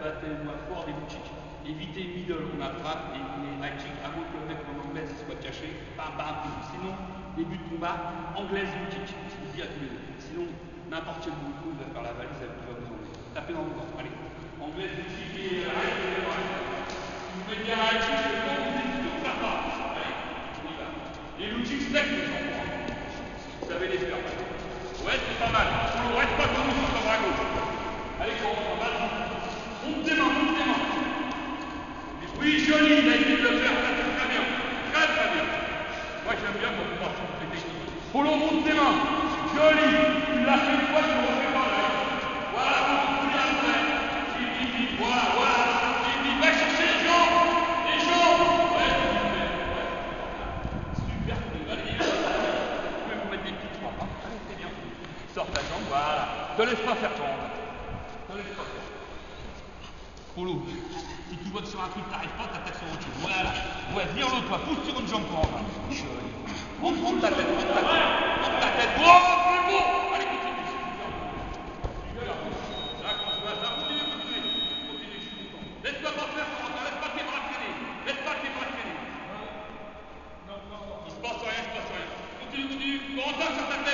battez-moi fort des boutiques. Évitez middle, on attrape, et high kick, à moins que le mec en anglais soit caché, bam bam. Sinon, début de combat, anglaise boutique, je vous dis à tous les deux. Sinon, n'importe quel bout il va faire la valise, elle va vous emmener. Tapez dans le ventre, allez. Anglaise boutique et euh, Si vous faites bien high kick, je vous éviter de faire pas. Allez, on y va. Les low kicks sec, les enfants. Vous savez les faire. Ouais, c'est pas mal. On reste pas comme nous sur le bras gauche. Allez, on va Monte tes mains, monte tes mains. Oui, joli, il a essayé de le faire, ça c'est très bien. Très très bien. Moi j'aime bien quand on marche sur tes techniques. Polo, monte tes mains. Joli. Tu l'as fait une fois, tu le refais pas. là. Voilà, vous les après. Vite, vite, vite. Voilà, voilà. Vite. Va chercher les jambes. Les jambes. Ouais, super. Ouais. Super cool. Allez, vous pouvez vous mettre des petites frappes. Hein. C'est bien. Sors ta jambe, voilà. Te laisse pas faire ton. Te laisse pas faire. Polo, si tu que sur un truc t'arrives pas, t'attaques sur autre chose. Voilà. Ouais, l'autre toi, pousse sur une jambe pour en bas. Monte, monte ta tête, monte ta tête. Monte ta tête. Oh, c'est bon continue. Continue, continue. Continue, sur ta tête.